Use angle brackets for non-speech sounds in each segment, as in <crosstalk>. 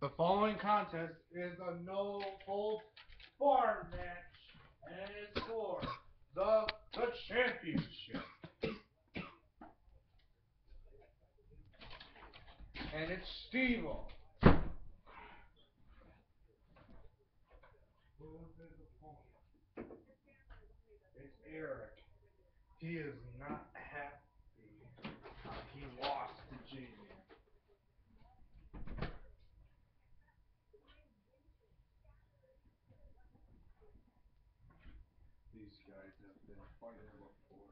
The following contest is a no holds barred match, and it's for the the championship. And it's Steve. It's Eric. He is not happy. Uh, he lost to Jamie. These guys have been fighting before.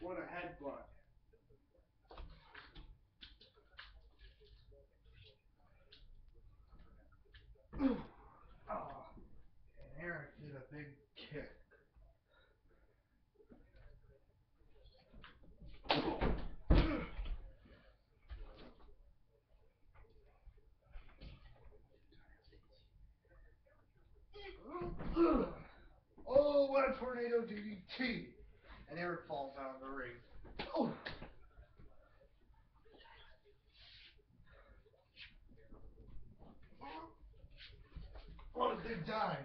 What a headbutt. Oh, and Eric did a big kick. Oh, what a tornado DDT! And Eric falls out of the ring. Oh. What a big dive.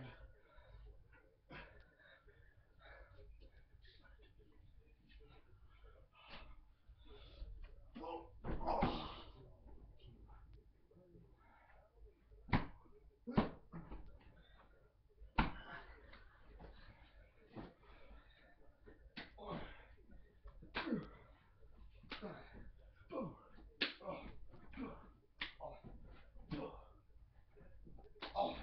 Oh. Oh.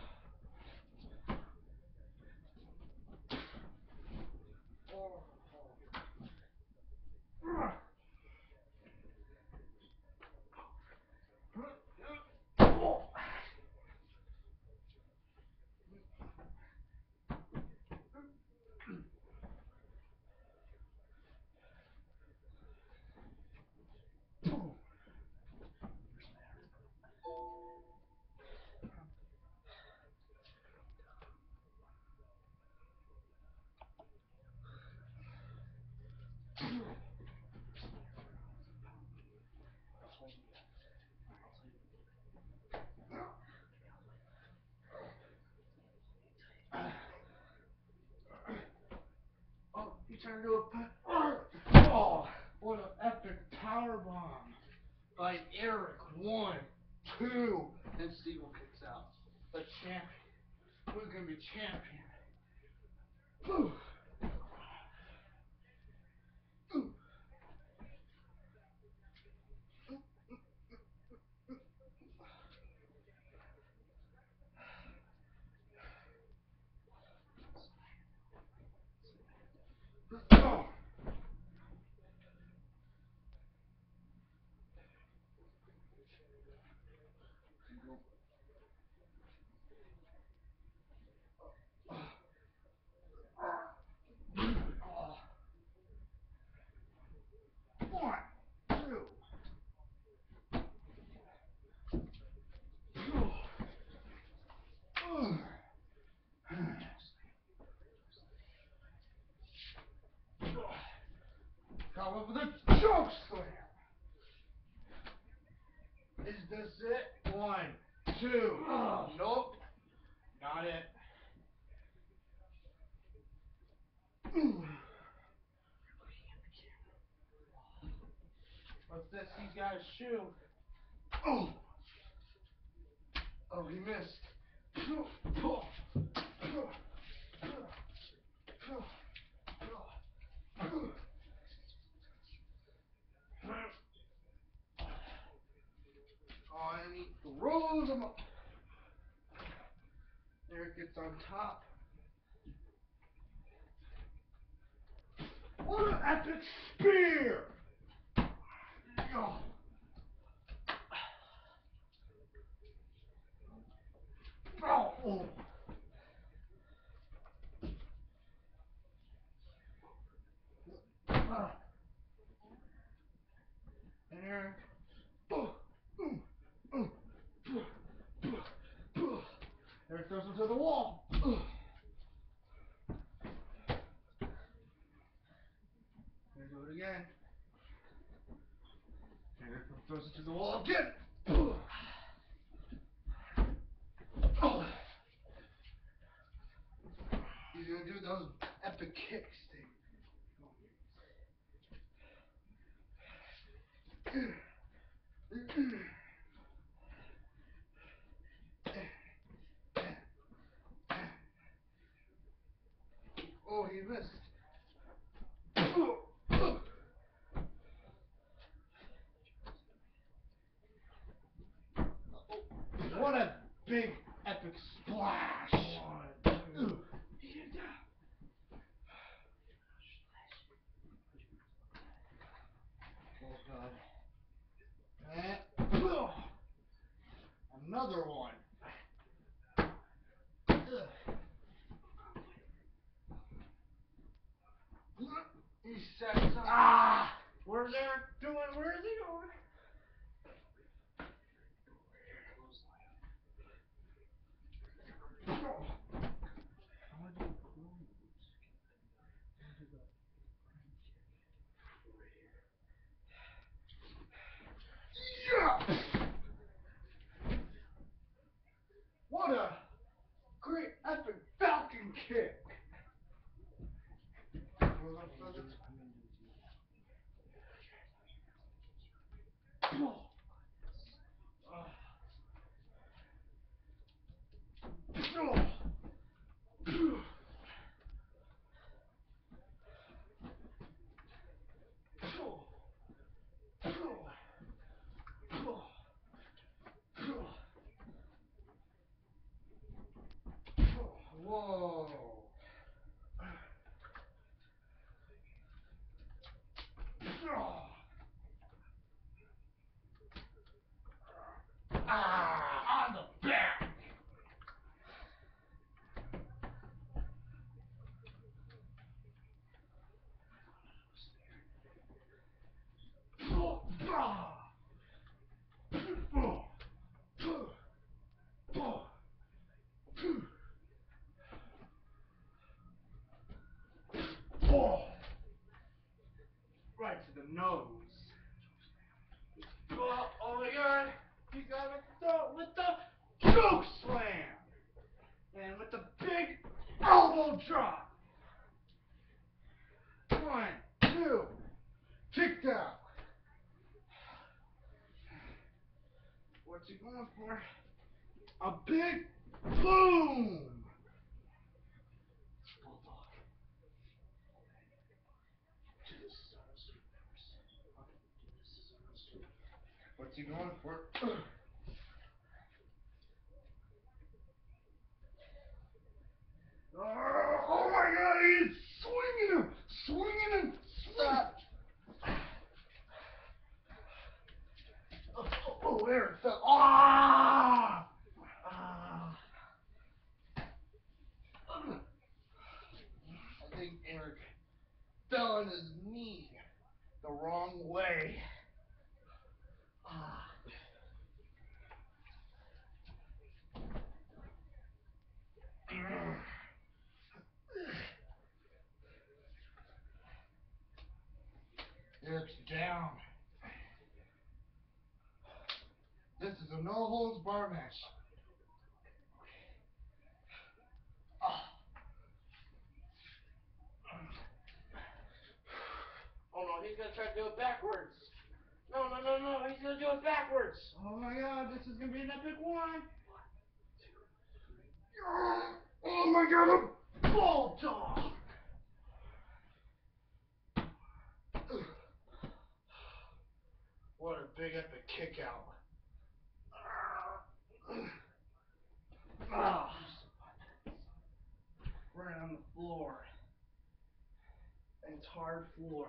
Oh, he turned into a Oh, what an epic power bomb by Eric. One, two, and Steven kicks out. The champion. Who's gonna be champion? Ooh. Ooh. Oh. One, two. Call over the choke slam. It? One, two. <sighs> Nope. Not it. What's this? He's got a shoe. Oh. Oh, he missed. <sighs> Oh. Throws him up. There it gets on top. What an epic spear! Oh. Oh. 2 nose. Oh, oh my god. He got it with the, with the choke slam. And with the big elbow drop. One, two, kicked out. What's he going for? A big boom. Bulldog. To the sun. What's he going for? Oh, oh my god, he's swinging him! Swinging him! Stop! Oh, oh, oh, Eric fell. Ah! Ah! I think Eric fell on his knee the wrong way. Ah. Eric's down. This is a no holds bar match. Oh no, he's gonna try to do it backwards. No, no, no, no, he's gonna do it backwards. Oh my god, this is gonna be an epic one. Oh my god, a bulldog! A big epic kick out. Ah. Right on the floor. And it's hard floor.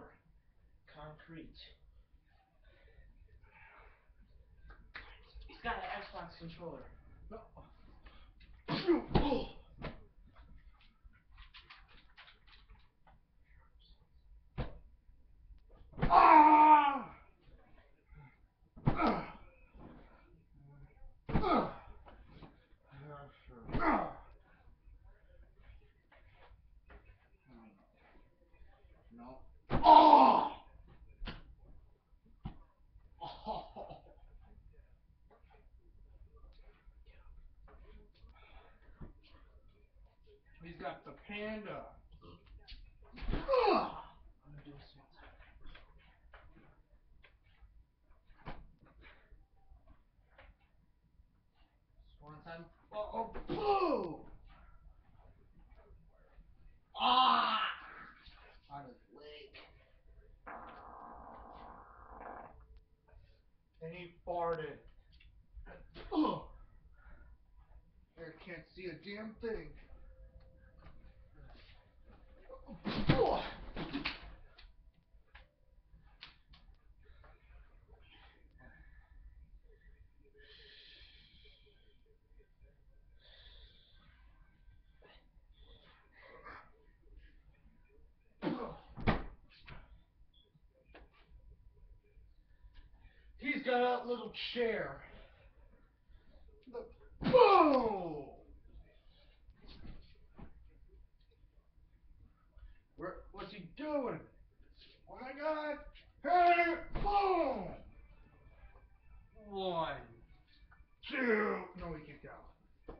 Concrete. He's got an Xbox controller. No. Ah! Got the panda. Ugh. I'm gonna do a small tap. One time. Oh, oh, boo! Ah! On his leg. And he farted. Ugh. Eric can't see a damn thing. Ugh. Little chair. The boom! Where, what's he doing? Oh my god! Hey! Boom! One, two. No, he kicked out.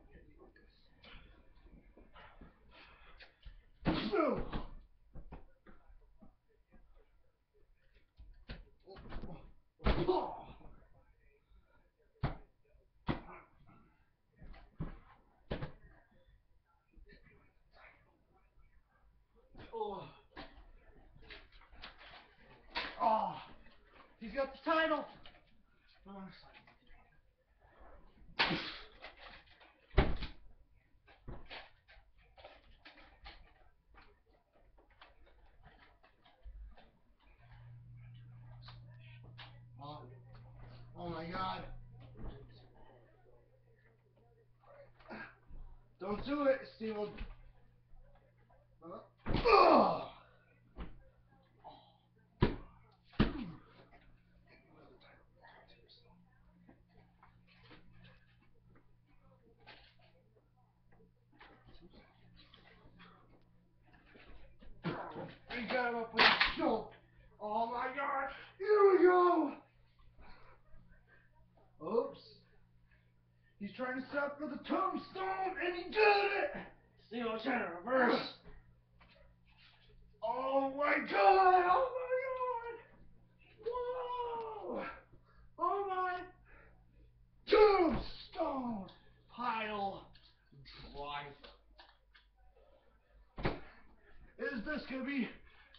Two. Oh. Oh. Oh. He's got the title. Oh, Oh, my god. Don't do it, Steve. Uh, ugh. He got up with a choke. Oh my god. Here we go. Oops. He's trying to set up for the tombstone and he did it. Steve, I'm trying to reverse. Oh my god! Oh my god! Whoa! Oh my tombstone pile driver. Is this gonna be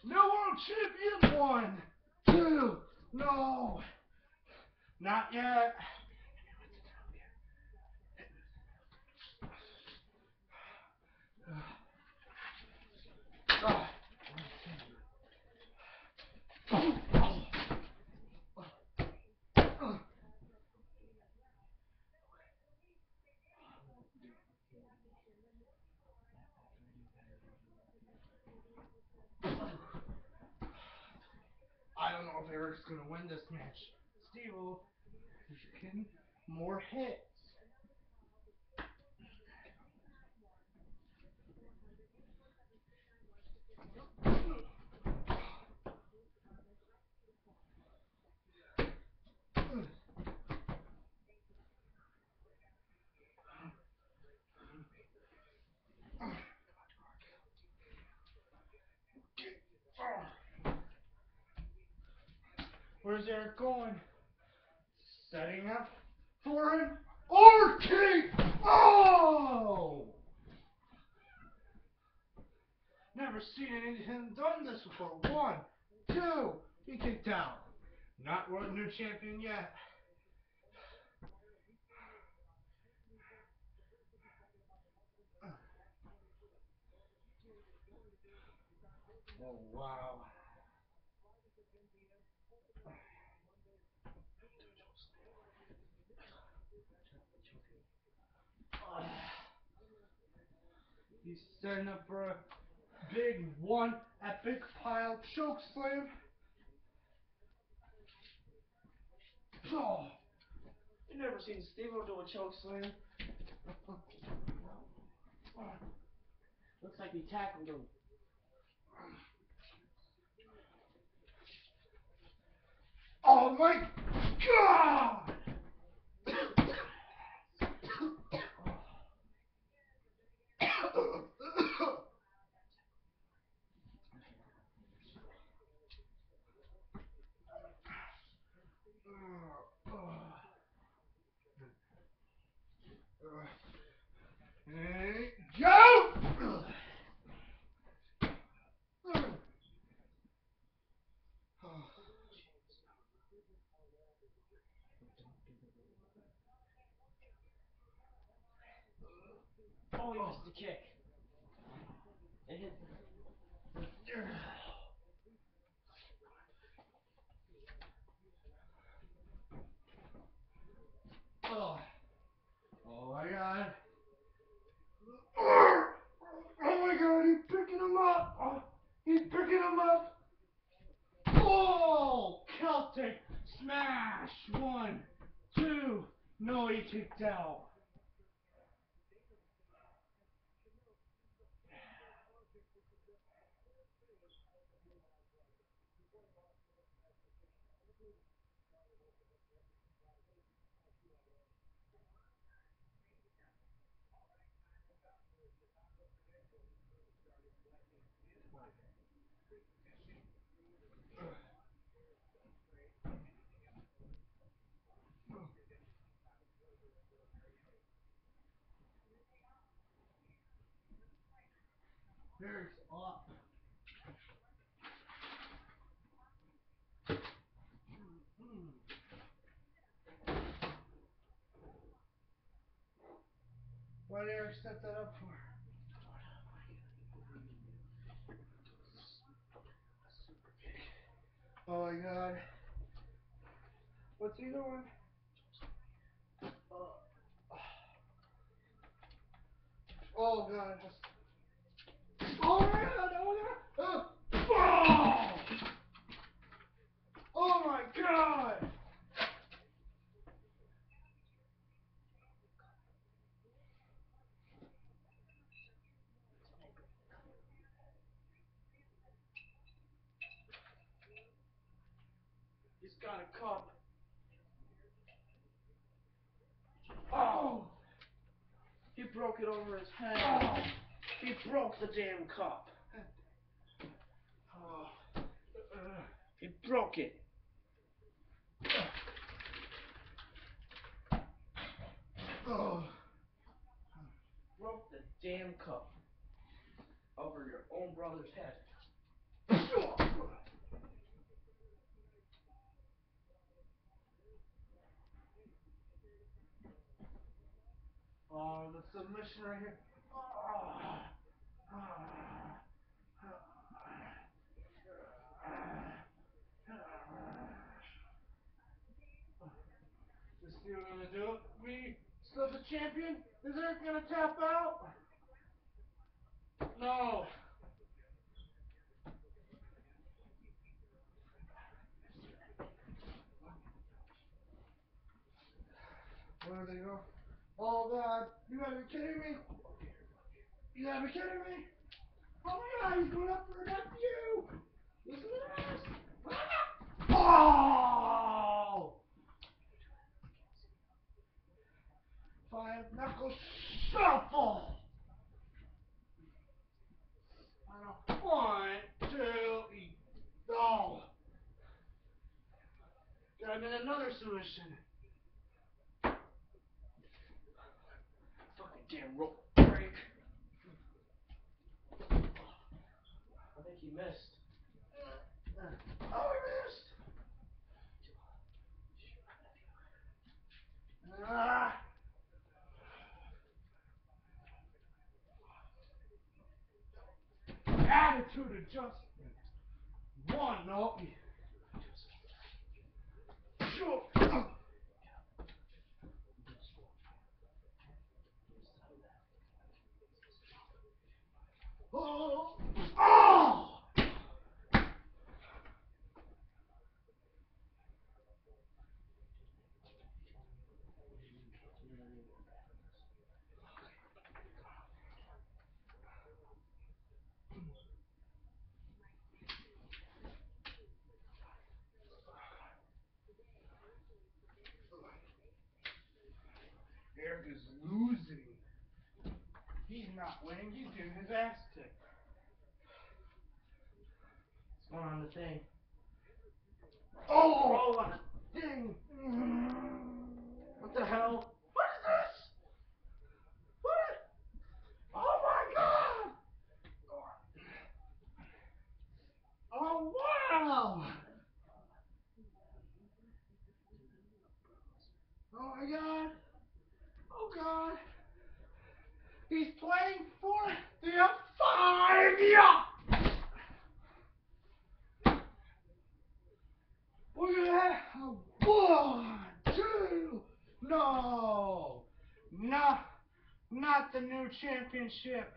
new world champion? One, two, no, not yet. <sighs> Ah. I don't if gonna win this match. Steve, he's getting more hits. Where's Eric going? Setting up for an RKO! Oh! Never seen anything done this before. One, two, he kicked out. Not world new champion yet. Oh wow. He's setting up for a big one epic pile choke slam. Oh. You never seen Steve do a choke slam. Looks like he tackled him. Oh my Oh, he Oh. missed the oh. kick. It hit. Oh. Oh my god. Oh my god, he's picking him up. Oh, he's picking him up. Oh, Celtic smash. One, two. No, he kicked out. There's up. Why did Eric set that up for? Oh my god. What's he doing? Oh, oh god. Oh my god, oh my god. Uh, oh! oh my god! He's got a cup. Oh! He broke it over his head. Oh! He broke the damn cup. Oh. He broke it. Oh. Broke the damn cup over your own brother's head. Oh, the submission right here. Oh. Is Steel gonna do it? We still the champion? Is Eric gonna tap out? No. Where they going? Oh god, you gotta be kidding me! You gotta be kidding me! Oh my god, he's going up for an FU! Listen to this! Ah! Oh! Five knuckle shuffle! I know. One, two, e- oh! Got him in another submission. Fucking damn rope break. I think he missed. Oh, he missed! Ah! Attitude adjustment. One, no. Sure. Oh! Eric is losing. He's not winning, he's getting his ass kicked. What's going on the thing? Oh! Oh, thing. What the hell? What is this? What? Oh my god! Oh wow! Oh my god! God! He's playing for the five. Yeah. That. One, two. No. Not, not the new championship.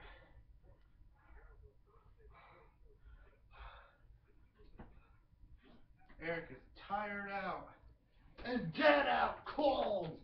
Eric is tired out and dead out cold.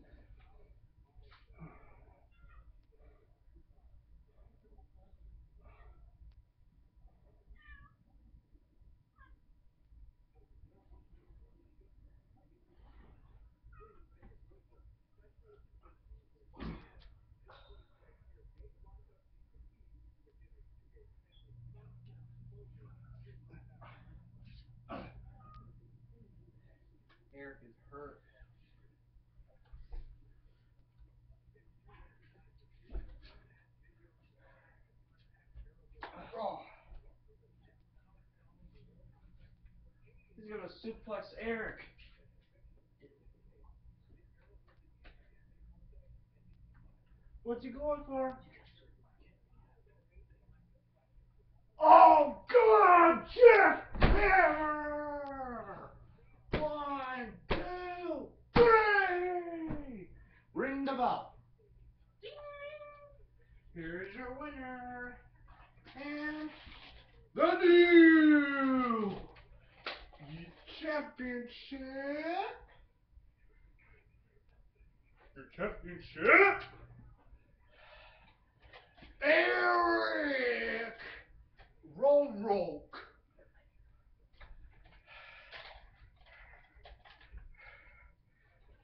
Eric is hurt. Oh. He's gonna suplex Eric. What's he going for? Oh, God, Jeff Hammer! One, two, three! Ring the bell. Here's your winner. And the new championship. Eric Roroke.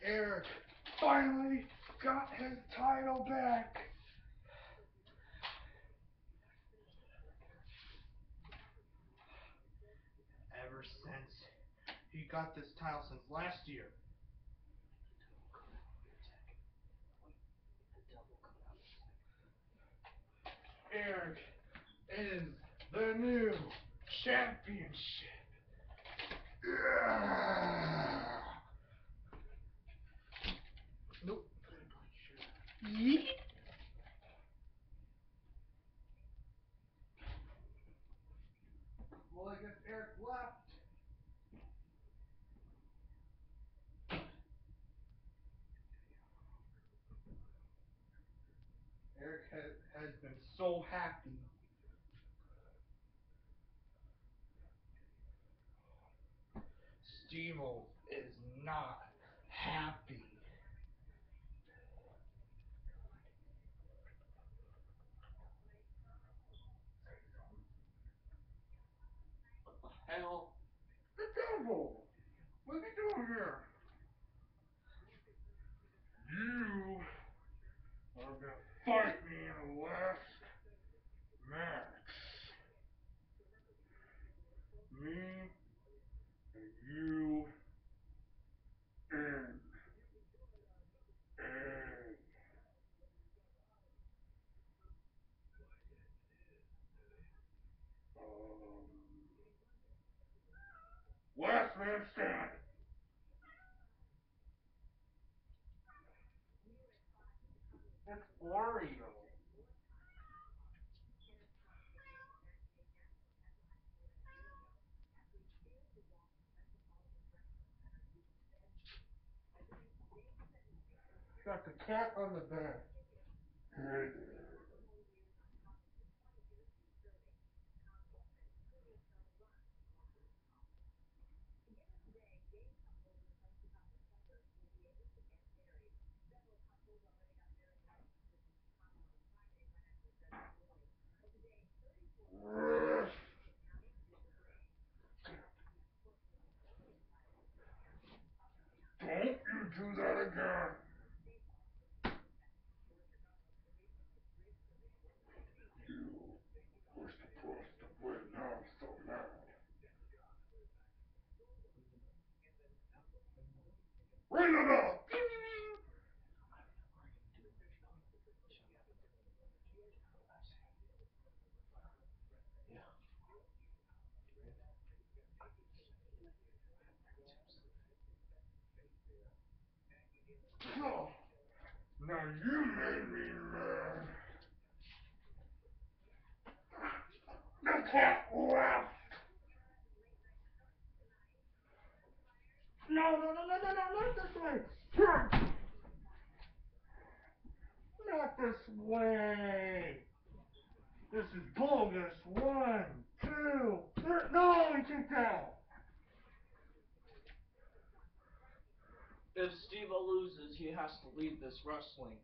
Eric finally got his title back. Ever since he got this title since last year. Eric is the new championship. Yeah. <sighs> Nope. Well, I guess Eric left. Eric has, has been so happy. Steve is not happy. What the hell? The devil! What's he doing here? You are gonna fight me in a last match. Me and you and and um last man standing. That's Oreo. Got the cat on the. Don't Ring the bell. Oh, now you made me mad. The cat laughed. No, no, no, no, no, no, not this way. Not this way. This is bogus. One, two, three. No, he kicked out. If Steve loses, he has to leave this wrestling.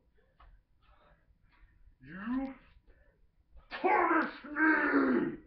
You punish me.